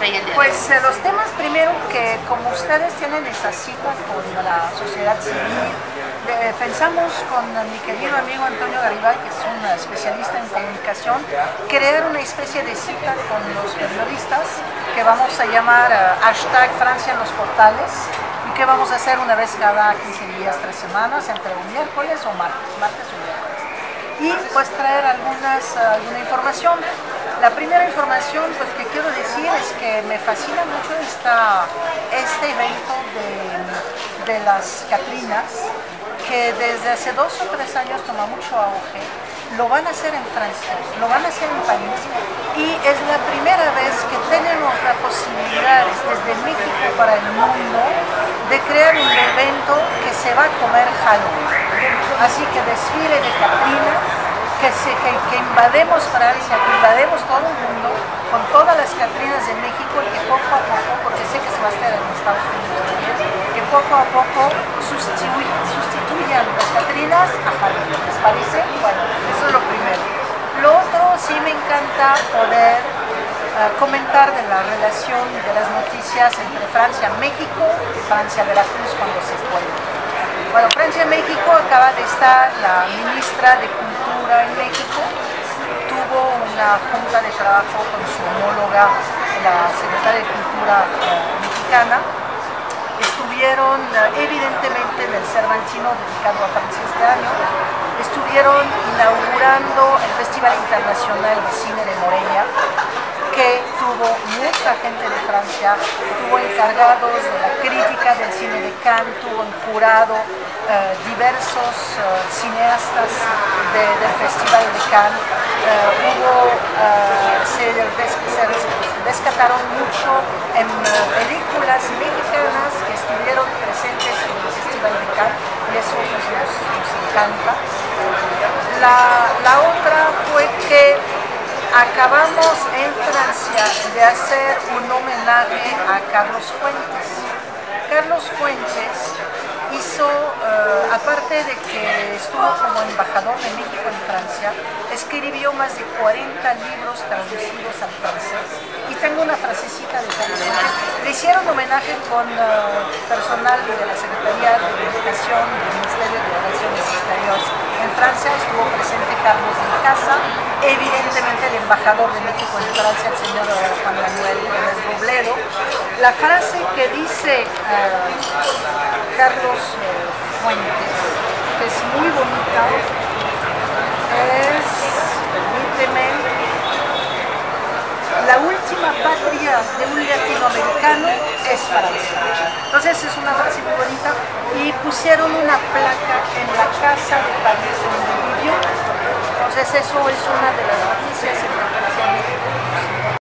trae el día de Pues hoy? eh, los temas primero que como ustedes tienen esa cita con la sociedad civil, de- pensamos con mi querido amigo Antonio Garibay, que es un especialista en comunicación, crear una especie de cita con los periodistas que vamos a llamar eh, hashtag Francia en los portales y que vamos a hacer una vez cada 15 días, tres semanas, entre un miércoles o martes, martes o miércoles y pues traer algunas, alguna información. La primera información pues que quiero decir es que me fascina mucho esta, este evento de, de las Catrinas, que desde hace dos o tres años toma mucho auge. Lo van a hacer en Francia, lo van a hacer en París y es la primera vez que tenemos la posibilidad desde México para el mundo de crear un evento que se va a comer Halloween. Así que desfile de Catrinas, invademos Francia, que invademos todo el mundo con todas las Catrinas de México y que poco a poco, porque sé que se va a hacer en Estados Unidos también, que poco a poco sustitu- sustituyan las Catrinas a Halloween. ¿Les parece? Bueno, eso es lo primero. Lo otro, sí me encanta poder eh, comentar de la relación de las noticias entre Francia, México y Francia, Veracruz cuando se puede. Bueno, Francia-México acaba de estar la ministra de Cultura una junta de trabajo con su homóloga, la secretaria de Cultura eh, mexicana. Estuvieron eh, evidentemente en el Cervantino dedicado a Francia este año, estuvieron inaugurando el Festival Internacional de Cine de Morelia, que tuvo mucha gente de Francia, tuvo encargados de la crítica del cine de Cannes, tuvo en jurado eh, diversos cineastas de- del Festival de Cannes, Eh, hubo, res- rescataron mucho en eh, películas mexicanas que estuvieron presentes en el Festival de Cannes y eso nos, encanta. La, la otra fue que acabamos en Francia de hacer un homenaje a Carlos Fuentes. Carlos Fuentes de que estuvo como embajador de México en Francia, escribió más de 40 libros traducidos al francés. Y tengo una frasecita de Fuentes. Le hicieron homenaje con eh, personal de la Secretaría de Educación del Ministerio de Relaciones Exteriores. En Francia estuvo presente Carlos de Casa, evidentemente el embajador de México en Francia, el señor Juan Manuel Robledo. La frase que dice eh, Carlos eh, Fuentes, es muy bonita, es, permíteme, la última patria de un latinoamericano es Francia. Entonces es una frase muy bonita y pusieron una placa en la casa de París donde vivió. Entonces eso es una de las noticias en la.